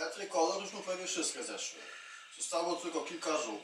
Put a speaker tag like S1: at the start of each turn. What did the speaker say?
S1: Te trójkolor już mu prawie wszystkie zeszły. Zostało tylko kilka żół.